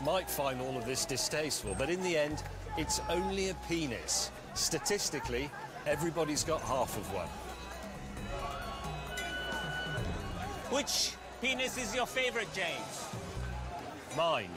might find all of this distasteful, but in the end, it's only a penis. Statistically, everybody's got half of one. Which penis is your favorite, James? Mine.